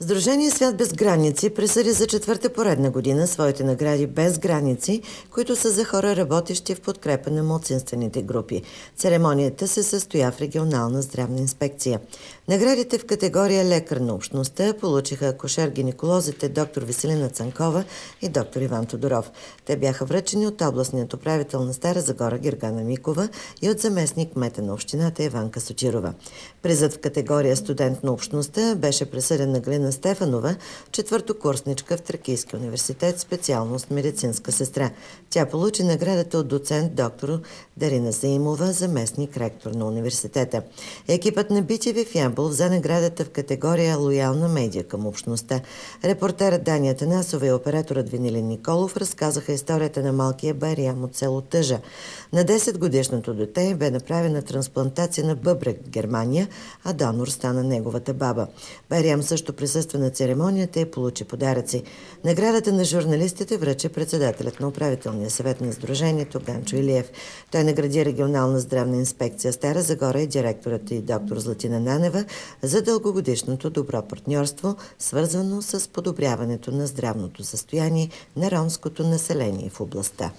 Сдружение Свят без граници присъди за четвърта поредна година своите награди без граници, които са за хора работещи в подкрепа на младсинствените групи. Церемонията се състоя в регионална здравна инспекция. Наградите в категория лекар на общността получиха акушер-гинеколозите доктор Веселина Цанкова и доктор Иван Тодоров. Те бяха връчени от областният управител на Стара Загора Гергана Микова и от заместник мета на общината Иванка Сочирова. Призът в категория студент на общността беше присъден на Глина Стефанова, четвъртокурсничка в Тракийския университет, специалност медицинска сестра. Тя получи наградата от доцент доктор Дарина Заимова, заместник ректор на университета. Екипът на BTV в Ямбол взе наградата в категория Лоялна медия към общността. Репортерът Дания Танасова и операторът Винилин Николов разказаха историята на малкия Бариам от село Тъжа. На 10 годишното дете бе направена трансплантация на бъбрек в Германия, а донор стана неговата баба. Бариам също присъства на церемонията и получи подаръци. Наградата на журналистите връча председателят на управителния съвет на Сдружението Ганчо Илиев. Той награди регионална здравна инспекция Стара Загора и директорът и доктор Златина Нанева за дългогодишното добро партньорство, свързано с подобряването на здравното състояние на ромското население в областта.